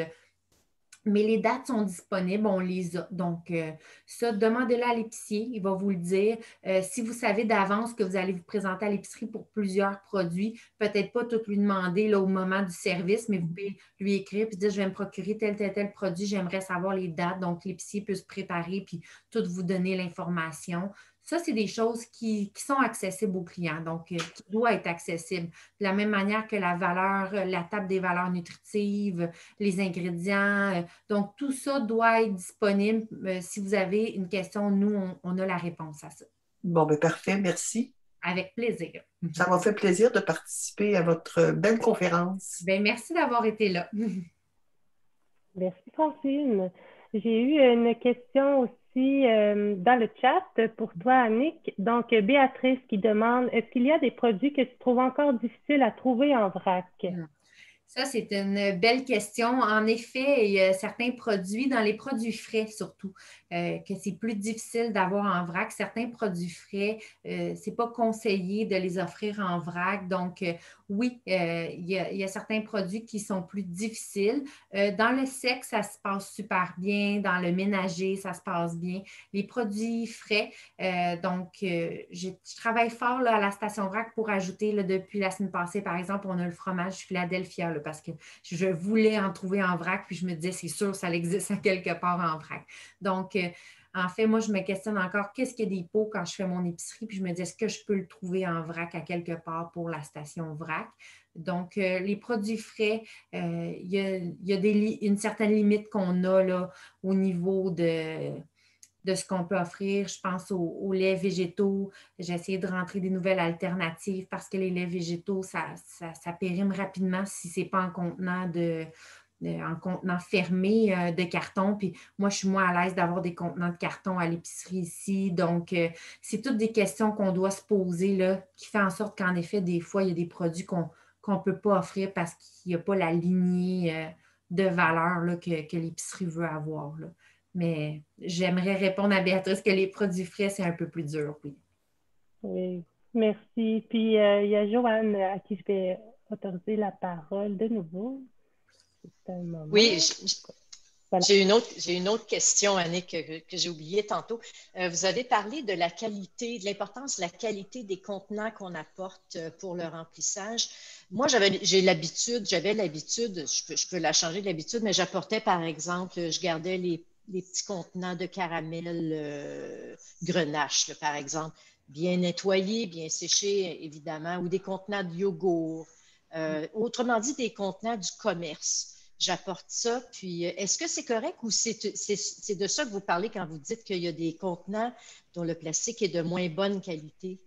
Mais les dates sont disponibles, on les a. Donc, euh, ça, demandez-le à l'épicier, il va vous le dire. Euh, si vous savez d'avance que vous allez vous présenter à l'épicerie pour plusieurs produits, peut-être pas tout lui demander là, au moment du service, mais vous pouvez lui écrire et dire Je vais me procurer tel, tel, tel produit, j'aimerais savoir les dates. Donc, l'épicier peut se préparer puis tout vous donner l'information. Ça, c'est des choses qui, sont accessibles aux clients, donc euh, qui doivent être accessibles. De la même manière que la valeur, euh, la table des valeurs nutritives, les ingrédients. Euh, donc, tout ça doit être disponible. Si vous avez une question, nous, on, a la réponse à ça. Bon, bien, parfait. Merci. Avec plaisir. Ça m'a fait plaisir de participer à votre belle conférence. Bien, merci d'avoir été là. Merci, Francine. J'ai eu une question aussi euh, dans le chat pour toi, Annick. Donc, Béatrice qui demande est-ce qu'il y a des produits que tu trouves encore difficiles à trouver en vrac? Ça, c'est une belle question. En effet, il y a certains produits, dans les produits frais surtout, euh, que c'est plus difficile d'avoir en vrac. Certains produits frais, euh, ce n'est pas conseillé de les offrir en vrac. Donc, euh, oui, il y, a, certains produits qui sont plus difficiles. dans le sec, ça se passe super bien. Dans le ménager, ça se passe bien. Les produits frais, donc, je, travaille fort à la station vrac pour ajouter, depuis la semaine passée, par exemple, on a le fromage Philadelphia parce que je voulais en trouver en vrac, puis je me disais, c'est sûr, ça existe à quelque part en vrac. Donc, euh, en fait, moi, je me questionne encore qu'est-ce qu'il y a des pots quand je fais mon épicerie, puis je me dis est-ce que je peux le trouver en vrac à quelque part pour la station vrac? Donc, euh, les produits frais, euh, il y a, une certaine limite qu'on a là, au niveau de, de ce qu'on peut offrir. Je pense aux, laits végétaux. J'ai essayé de rentrer des nouvelles alternatives parce que les laits végétaux, ça, ça, périme rapidement si ce n'est pas en contenant de, en contenant fermé euh, de carton. Puis moi, je suis moins à l'aise d'avoir des contenants de carton à l'épicerie ici. Donc, euh, c'est toutes des questions qu'on doit se poser là, qui fait en sorte qu'en effet, des fois, il y a des produits qu'on ne peut pas offrir parce qu'il n'y a pas la lignée euh, de valeur là, que, que l'épicerie veut avoir. Mais j'aimerais répondre à Béatrice que les produits frais, c'est un peu plus dur, oui. Oui, merci. Puis euh, il y a Joanne à qui je vais autoriser la parole de nouveau. Oui, j'ai une, autre, une autre question, Annick, que, j'ai oubliée tantôt. Euh, vous avez parlé de la qualité, de l'importance de la qualité des contenants qu'on apporte euh, pour le remplissage. Moi, j'ai l'habitude, j'avais l'habitude, je peux, je peux la changer de l'habitude, mais j'apportais, par exemple, je gardais les les petits contenants de caramel euh, grenache, par exemple, bien nettoyés, bien séchés, évidemment, ou des contenants de yogourt. Euh, autrement dit, des contenants du commerce. J'apporte ça. Puis, euh, est-ce que c'est correct ou c'est de ça que vous parlez quand vous dites qu'il y a des contenants dont le plastique est de moins bonne qualité?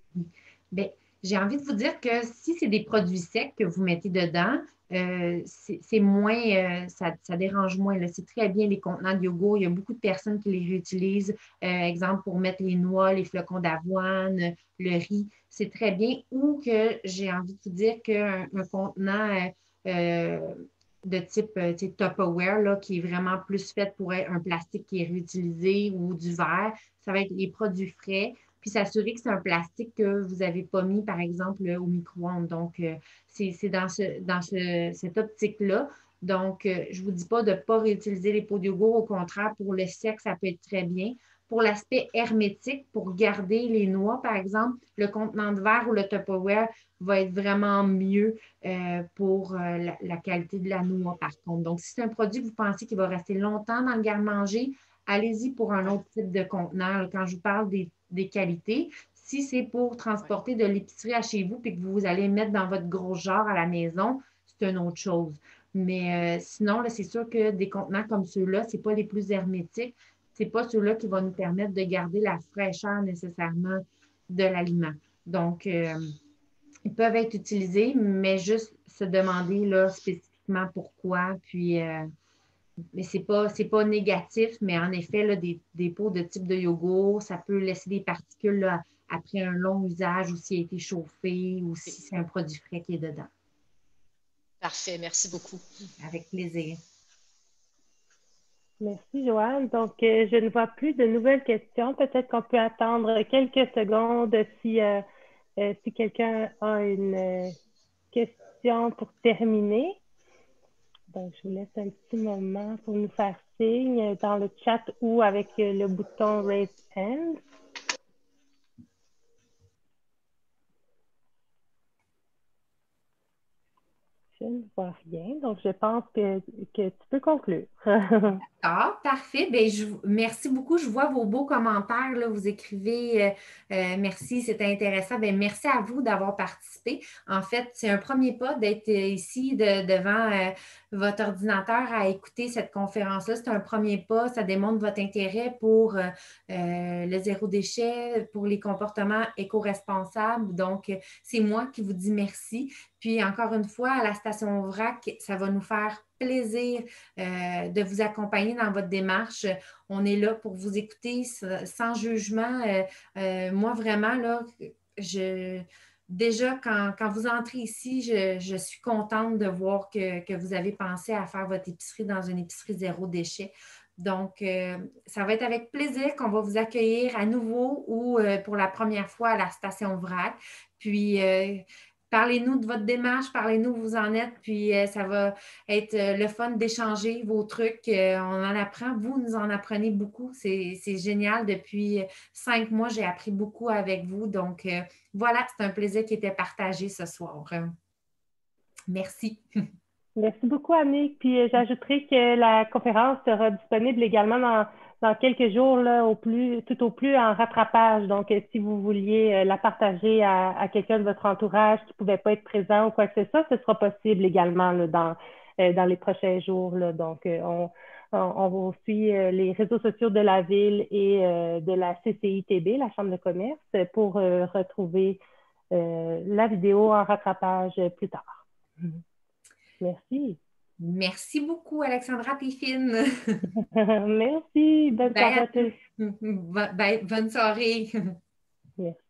Bien, j'ai envie de vous dire que si c'est des produits secs que vous mettez dedans, euh, c'est moins, euh, ça, dérange moins. C'est très bien les contenants de yogourt. Il y a beaucoup de personnes qui les réutilisent, euh, exemple pour mettre les noix, les flocons d'avoine, le riz. C'est très bien. Ou que j'ai envie de vous dire qu'un un contenant de type Tupperware, là, qui est vraiment plus fait pour un plastique qui est réutilisé ou du verre, ça va être les produits frais puis s'assurer que c'est un plastique que vous n'avez pas mis, par exemple, au micro-ondes. Donc, euh, c'est dans, ce, dans cette optique-là. Donc, euh, je ne vous dis pas de ne pas réutiliser les pots de yogourt. Au contraire, pour le sec, ça peut être très bien. Pour l'aspect hermétique, pour garder les noix, par exemple, le contenant de verre ou le Tupperware va être vraiment mieux euh, pour la, qualité de la noix, par contre. Donc, si c'est un produit que vous pensez qu'il va rester longtemps dans le garde-manger, allez-y pour un autre type de conteneur. Quand je vous parle des, qualités, si c'est pour transporter de l'épicerie à chez vous et que vous allez mettre dans votre gros genre à la maison, c'est une autre chose. Mais euh, sinon, c'est sûr que des contenants comme ceux-là, ce n'est pas les plus hermétiques. Ce n'est pas ceux-là qui vont nous permettre de garder la fraîcheur nécessairement de l'aliment. Donc, euh, ils peuvent être utilisés, mais juste se demander là, spécifiquement pourquoi. Puis, euh, mais ce n'est pas, pas négatif, mais en effet, là, des, des, pots de type de yogourt, ça peut laisser des particules après un long usage ou s'il a été chauffé ou si c'est un produit frais qui est dedans. Parfait, merci beaucoup. Avec plaisir. Merci, Joanne. Donc, euh, je ne vois plus de nouvelles questions. Peut-être qu'on peut attendre quelques secondes si, euh, euh, si quelqu'un a une question pour terminer. Donc, je vous laisse un petit moment pour nous faire signe dans le chat ou avec le bouton Raise Hand. Je ne vois rien, donc je pense que, que tu peux conclure. ah, parfait. Bien, je, merci beaucoup. Je vois vos beaux commentaires. Là. Vous écrivez euh, euh, merci, c'était intéressant. Bien, merci à vous d'avoir participé. En fait, c'est un premier pas d'être ici devant euh, votre ordinateur à écouter cette conférence-là. C'est un premier pas. Ça démontre votre intérêt pour le zéro déchet, pour les comportements éco-responsables. Donc, c'est moi qui vous dis merci. Puis encore une fois, à la station VRAC, ça va nous faire plaisir euh, de vous accompagner dans votre démarche. On est là pour vous écouter sans jugement. Euh, euh, moi, vraiment, là, déjà, quand, vous entrez ici, je, suis contente de voir que, que, vous avez pensé à faire votre épicerie dans une épicerie zéro déchet. Donc, ça va être avec plaisir qu'on va vous accueillir à nouveau ou pour la première fois à la station VRAC. Puis, Parlez-nous de votre démarche, parlez-nous où vous en êtes, puis euh, ça va être euh, le fun d'échanger vos trucs. Euh, on en apprend, vous nous en apprenez beaucoup. C'est génial. Depuis cinq mois, j'ai appris beaucoup avec vous. Donc, voilà, c'est un plaisir qui était partagé ce soir. Merci. Merci beaucoup, Annick. Puis j'ajouterai que la conférence sera disponible également dans dans quelques jours, au plus, tout au plus en rattrapage. Donc, euh, si vous vouliez euh, la partager à, quelqu'un de votre entourage qui ne pouvait pas être présent ou quoi que ce soit, ce sera possible également dans, euh, dans les prochains jours. Donc, on, on, vous suit les réseaux sociaux de la ville et de la CCITB, la Chambre de commerce, pour retrouver la vidéo en rattrapage plus tard. Merci. Merci beaucoup, Alexandra Téfine. Merci. Bonne soirée Bonne soirée. Merci.